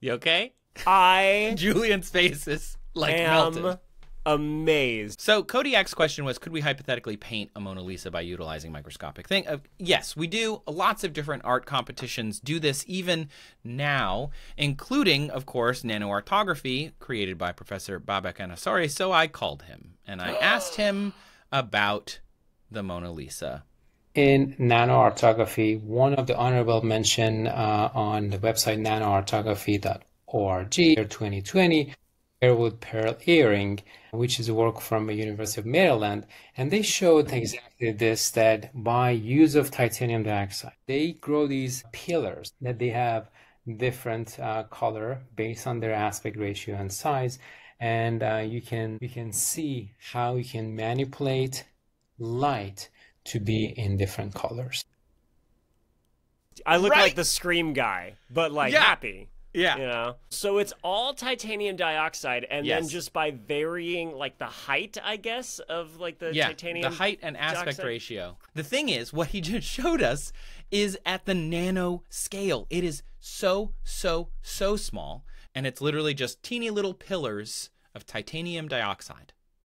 You okay? I Julian's face is like am melted. amazed. So Kodiak's question was, could we hypothetically paint a Mona Lisa by utilizing microscopic thing? Uh, yes, we do. Lots of different art competitions do this even now, including, of course, nanoartography created by Professor Babak Anasori. So I called him and I asked him about the Mona Lisa. In nanoartography, one of the honorable mention uh, on the website nanoartography.org 2020 Sherwood Pearl Earring, which is a work from the University of Maryland, and they showed exactly this that by use of titanium dioxide, they grow these pillars that they have different uh, color based on their aspect ratio and size, and uh, you can you can see how you can manipulate light to be in different colors. I look Right. like the scream guy, but like Yeah. happy. Yeah. You know? So it's all titanium dioxide, and then just by varying like the height, I guess, of like the yeah, titanium. the height and aspect dioxide? ratio. The thing is, what he just showed us is at the nano scale. It is so, so, so small, and it's literally just teeny little pillars of titanium dioxide.